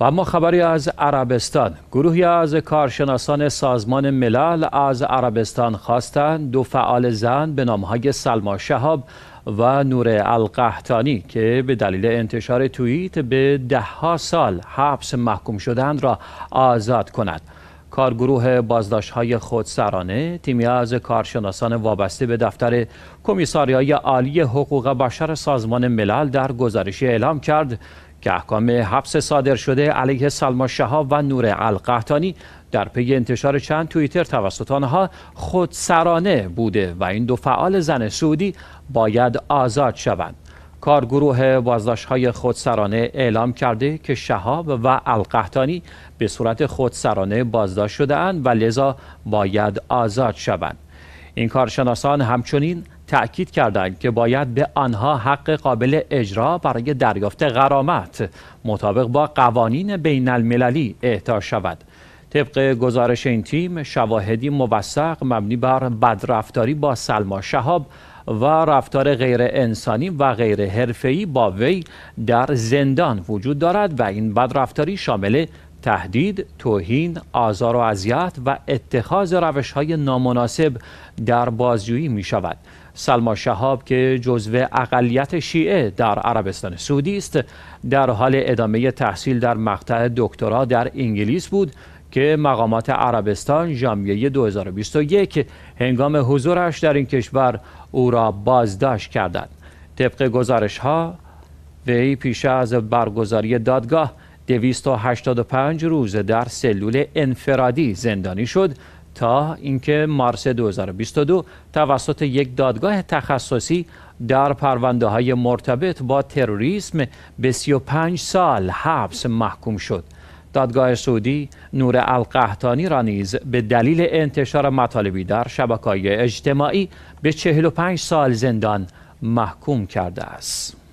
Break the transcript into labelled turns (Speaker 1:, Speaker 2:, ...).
Speaker 1: و اما خبری از عربستان. گروهی از کارشناسان سازمان ملل از عربستان خواستند دو فعال زن به نامهای سلما شهاب و نور القحتانی که به دلیل انتشار توییت به دهها سال حبس محکوم شدند را آزاد کنند کارگروه بازداشت های خودسرانه تیمی از کارشناسان وابسته به دفتر کمیساریای عالی حقوق بشر سازمان ملل در گزارشی اعلام کرد که احکام حبس صادر شده علیه سلما شهاب و نور القحتانی در پی انتشار چند توییتر توسط آنها خودسرانه بوده و این دو فعال زن سعودی باید آزاد شوند. کارگروه بازداشت های خودسرانه اعلام کرده که شهاب و القحتانی به صورت خودسرانه بازداشت شده اند و لذا باید آزاد شوند. این کارشناسان همچنین تأکید کردند که باید به آنها حق قابل اجرا برای دریافت غرامت مطابق با قوانین بین المللی اعطا شود. طبق گزارش این تیم شواهدی موثق مبنی بر بدرفتاری با سلما شهاب و رفتار غیر انسانی و غیر حرفه‌ای با وی در زندان وجود دارد و این بدرفتاری شامل تهدید، توهین، آزار و اذیت و اتخاذ روش های نامناسب در بازجویی می شود. سلما شهاب که جزو اقلیت شیعه در عربستان سعودی است در حال ادامه تحصیل در مقطع دکترا در انگلیس بود که مقامات عربستان ژانویه 2021 هنگام حضورش در این کشور او را بازداشت کردند طبق گزارش ها وی پیش از برگزاری دادگاه 285 روز در سلول انفرادی زندانی شد تا اینکه مارس 2022 توسط یک دادگاه تخصصی در پرونده های مرتبط با تروریسم به 35 سال حبس محکوم شد. دادگاه سعودی نور القحتانی را نیز به دلیل انتشار مطالبی در شبکه‌های اجتماعی به 45 سال زندان محکوم کرده است.